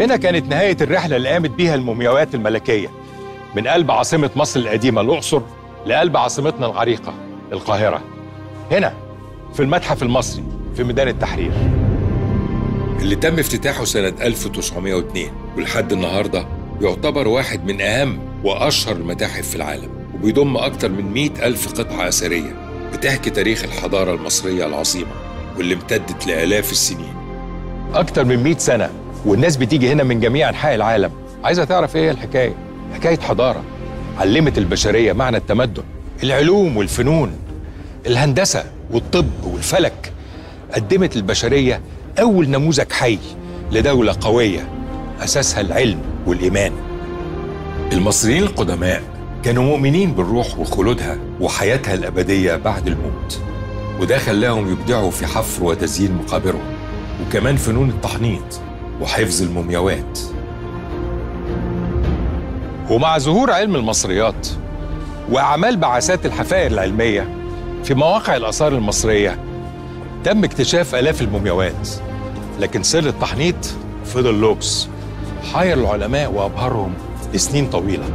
هنا كانت نهاية الرحلة اللي قامت بيها المومياوات الملكية من قلب عاصمة مصر القديمة الأقصر لقلب عاصمتنا العريقة القاهرة. هنا في المتحف المصري في ميدان التحرير. اللي تم افتتاحه سنة 1902 ولحد النهاردة يعتبر واحد من أهم وأشهر المتاحف في العالم وبيضم أكتر من 100 ألف قطعة أثرية بتحكي تاريخ الحضارة المصرية العظيمة واللي امتدت لآلاف السنين. أكتر من 100 سنة والناس بتيجي هنا من جميع أنحاء العالم. عايزة تعرف إيه الحكاية؟ حكاية حضارة. علمت البشرية معنى التمدن. العلوم والفنون. الهندسة والطب والفلك. قدمت البشرية أول نموذج حي لدولة قوية أساسها العلم والإيمان. المصريين القدماء كانوا مؤمنين بالروح وخلودها وحياتها الأبدية بعد الموت. وده خلاهم يبدعوا في حفر وتزيين مقابرهم. وكمان فنون التحنيط. وحفظ المومياوات. ومع ظهور علم المصريات وأعمال بعثات الحفائر العلمية في مواقع الآثار المصرية تم اكتشاف آلاف المومياوات. لكن سر التحنيط فضل لغز حير العلماء وأبهرهم لسنين طويلة.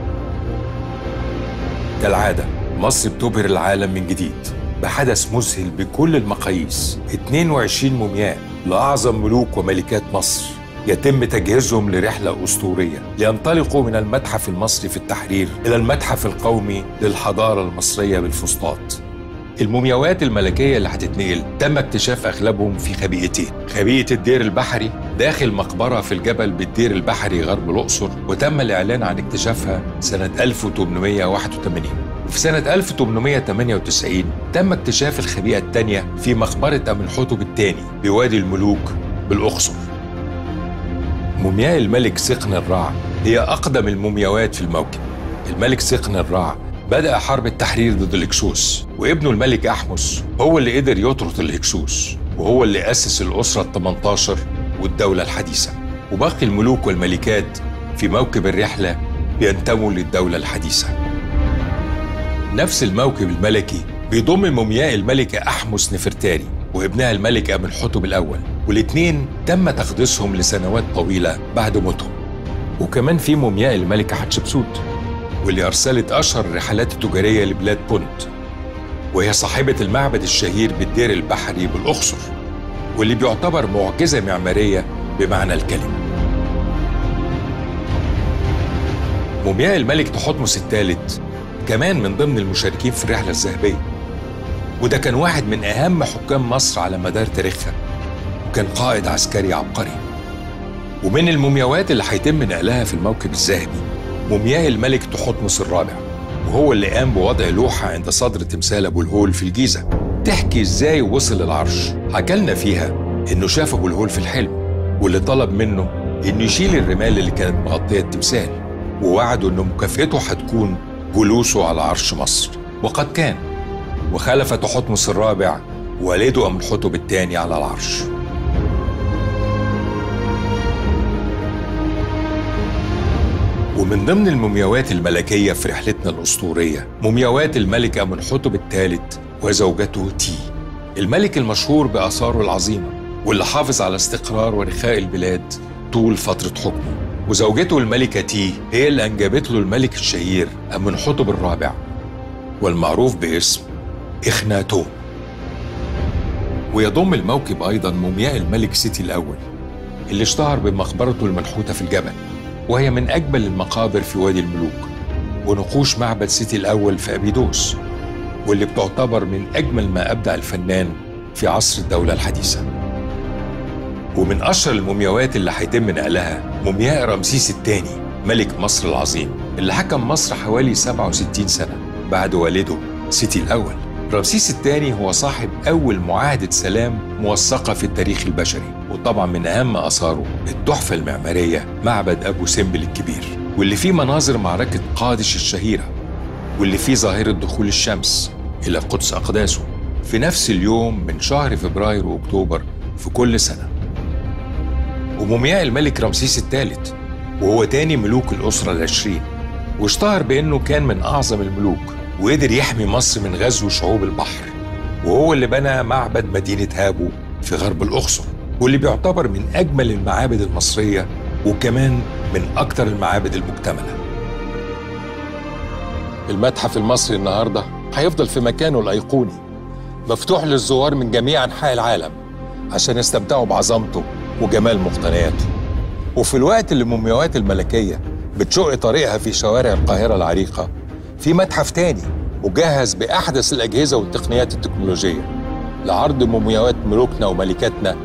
كالعادة مصر بتبهر العالم من جديد بحدث مذهل بكل المقاييس. 22 مومياء لأعظم ملوك وملكات مصر. يتم تجهيزهم لرحلة أسطورية لينطلقوا من المتحف المصري في التحرير إلى المتحف القومي للحضارة المصرية بالفسطاط. المومياوات الملكية اللي هتتنقل تم اكتشاف أغلبهم في خبيئتين خبيئة الدير البحري داخل مقبرة في الجبل بالدير البحري غرب الأقصر وتم الإعلان عن اكتشافها سنة 1881 وفي سنة 1898 تم اكتشاف الخبيئة الثانية في مقبرة أمنحتب الثاني بوادي الملوك بالأقصر. مومياء الملك سقن الرع هي أقدم المومياوات في الموكب. الملك سقن الرع بدأ حرب التحرير ضد الهكسوس وابنه الملك أحمس هو اللي قدر يطرد الهكسوس وهو اللي أسس الأسرة ال 18 والدولة الحديثة. وباقي الملوك والملكات في موكب الرحلة بينتموا للدولة الحديثة. نفس الموكب الملكي بيضم مومياء الملكة أحمس نفرتاري وابنها الملك أمنحتب الأول. والاتنين تم تقديسهم لسنوات طويلة بعد موتهم. وكمان في مومياء الملكة حتشبسوت واللي أرسلت أشهر الرحلات التجارية لبلاد بونت. وهي صاحبة المعبد الشهير بالدير البحري بالأقصر واللي بيعتبر معجزة معمارية بمعنى الكلمة. مومياء الملك تحتمس الثالث كمان من ضمن المشاركين في الرحلة الذهبية. وده كان واحد من أهم حكام مصر على مدار تاريخها. وكان قائد عسكري عبقري. ومن المومياوات اللي هيتم نقلها في الموكب الذهبي مومياء الملك تحتمس الرابع وهو اللي قام بوضع لوحة عند صدر تمثال أبو الهول في الجيزة. تحكي إزاي وصل العرش؟ حكالنا فيها إنه شاف أبو الهول في الحلم واللي طلب منه إنه يشيل الرمال اللي كانت مغطية التمثال ووعده إنه مكافئته هتكون جلوسه على عرش مصر. وقد كان. وخلف تحتمس الرابع والده أمنحتب الثاني على العرش. ومن ضمن المومياوات الملكية في رحلتنا الأسطورية مومياوات الملك أمنحتب الثالث وزوجته تي. الملك المشهور بآثاره العظيمة واللي حافظ على استقرار ورخاء البلاد طول فترة حكمه. وزوجته الملكة تي هي اللي أنجبت له الملك الشهير أمنحتب الرابع والمعروف باسم إخناتون ويضم الموكب أيضا مومياء الملك سيتي الأول اللي اشتهر بمقبرته المنحوتة في الجبل. وهي من أجمل المقابر في وادي الملوك ونقوش معبد سيتي الأول في أبيدوس واللي بتعتبر من أجمل ما أبدع الفنان في عصر الدولة الحديثة. ومن أشهر المومياوات اللي هيتم نقلها مومياء رمسيس الثاني ملك مصر العظيم اللي حكم مصر حوالي 67 سنة بعد والده سيتي الأول. رمسيس الثاني هو صاحب أول معاهدة سلام موثقة في التاريخ البشري. وطبعا من أهم آثاره التحفة المعمارية معبد أبو سمبل الكبير واللي فيه مناظر معركة قادش الشهيرة واللي فيه ظاهرة دخول الشمس إلى قدس أقداسه في نفس اليوم من شهر فبراير وأكتوبر في كل سنة. ومومياء الملك رمسيس الثالث وهو تاني ملوك الأسرة العشرين واشتهر بأنه كان من أعظم الملوك وقدر يحمي مصر من غزو شعوب البحر وهو اللي بنى معبد مدينة هابو في غرب الأقصر. واللي بيعتبر من أجمل المعابد المصرية وكمان من أكتر المعابد المكتملة. المتحف المصري النهاردة هيفضل في مكانه الأيقوني مفتوح للزوار من جميع أنحاء العالم عشان يستمتعوا بعظمته وجمال مقتنياته. وفي الوقت اللي المومياوات الملكية بتشق طريقها في شوارع القاهرة العريقة في متحف تاني مجهز بأحدث الأجهزة والتقنيات التكنولوجية لعرض مومياوات ملوكنا وملكاتنا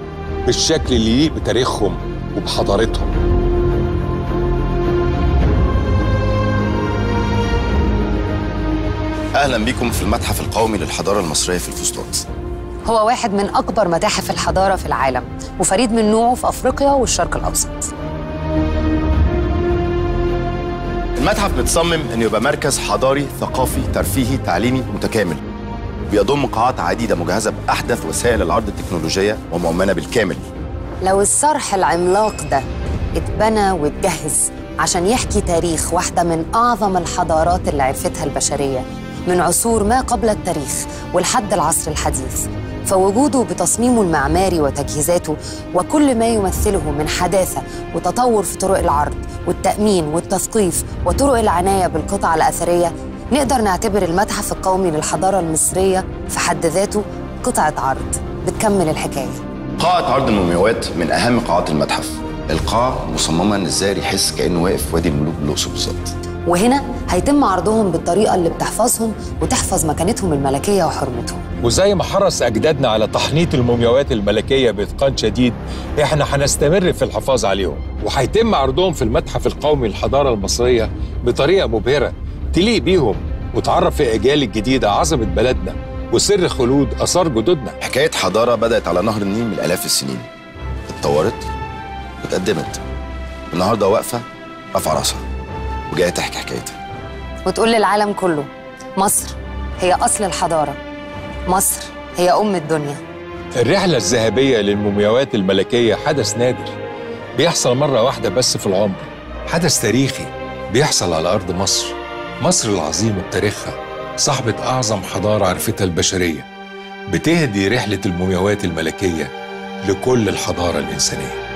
بالشكل اللي يليق بتاريخهم وبحضارتهم. أهلا بكم في المتحف القومي للحضارة المصرية في الفسطاط هو واحد من أكبر متاحف الحضارة في العالم وفريد من نوعه في أفريقيا والشرق الأوسط. المتحف متصمم انه يبقى مركز حضاري ثقافي ترفيهي تعليمي متكامل. بيضم قاعات عديدة مجهزة بأحدث وسائل العرض التكنولوجية ومؤمنة بالكامل. لو الصرح العملاق ده اتبنى واتجهز عشان يحكي تاريخ واحدة من أعظم الحضارات اللي عرفتها البشرية من عصور ما قبل التاريخ ولحد العصر الحديث. فوجوده بتصميمه المعماري وتجهيزاته وكل ما يمثله من حداثة وتطور في طرق العرض والتأمين والتثقيف وطرق العناية بالقطع الأثرية نقدر نعتبر المتحف القومي للحضارة المصرية في حد ذاته قطعة عرض. بتكمل الحكاية. قاعة عرض المومياوات من أهم قاعات المتحف. القاعه مصممة ان الزائر يحس كأنه واقف في وادي الملوك بالاقصر بالظبط. وهنا هيتم عرضهم بالطريقة اللي بتحفظهم وتحفظ مكانتهم الملكية وحرمتهم. وزي ما حرص أجدادنا على تحنيط المومياوات الملكية بإتقان شديد إحنا هنستمر في الحفاظ عليهم. وهيتم عرضهم في المتحف القومي للحضارة المصرية بطريقة مبهرة. تليق بيهم وتعرف في الأجيال الجديدة عظمة بلدنا وسر خلود آثار جدودنا. حكاية حضارة بدأت على نهر النيل من آلاف السنين. اتطورت واتقدمت النهارده واقفة رافعه راسها وجاية تحكي حكايتها. وتقول للعالم كله مصر هي أصل الحضارة. مصر هي أم الدنيا. الرحلة الذهبية للمومياوات الملكية حدث نادر. بيحصل مرة واحدة بس في العمر. حدث تاريخي بيحصل على أرض مصر. مصر العظيمة بتاريخها صاحبة أعظم حضارة عرفتها البشرية بتهدي رحلة المومياوات الملكية لكل الحضارة الإنسانية.